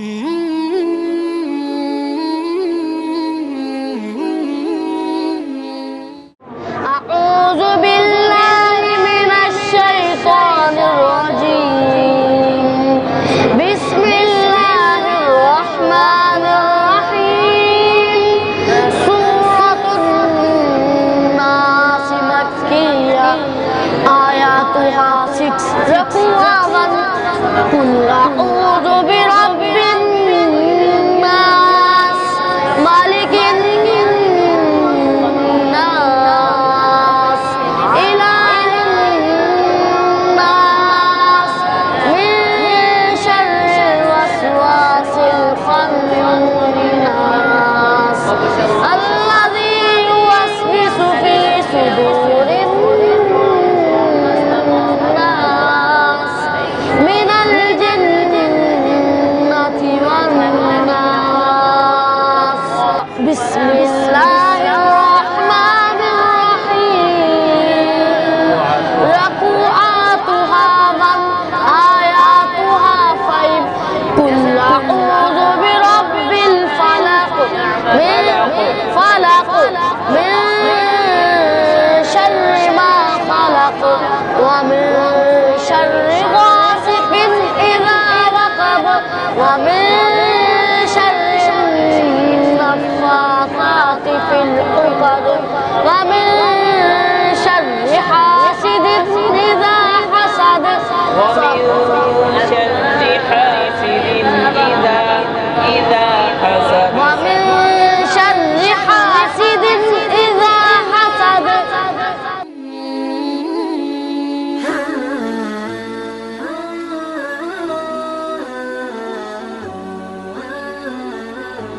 Mm-hmm. بسم الله الرحمن الرحيم. رقعاتها من آياتها فيب قل أعوذ برب الفلق من فلق من شر ما خلق ومن شر غاسق إذا وقب ومن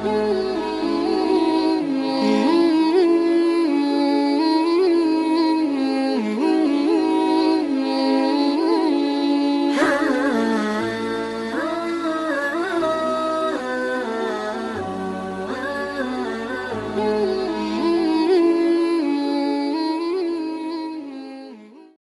you.